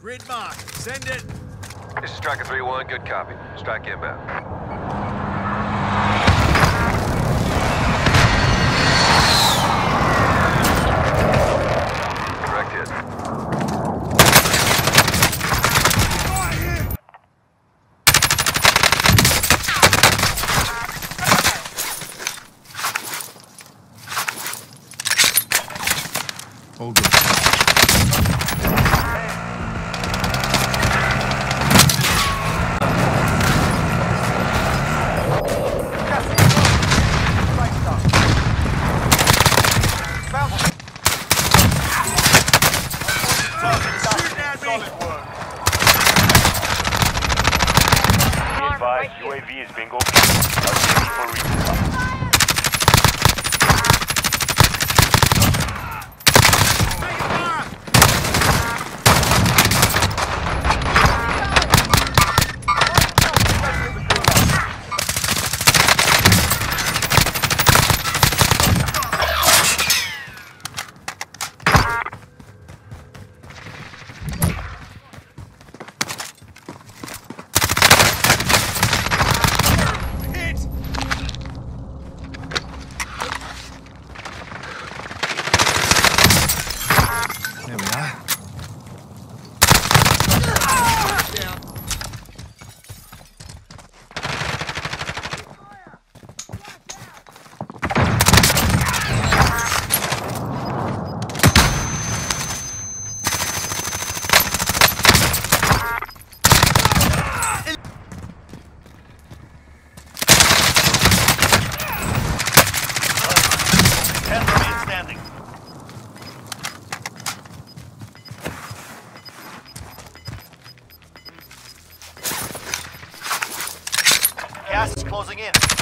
Grid mark. Send it. This is Striker 3-1, good copy. Strike inbound. Direct hit. All good. Advised, UAV is bingo. Gas is closing in.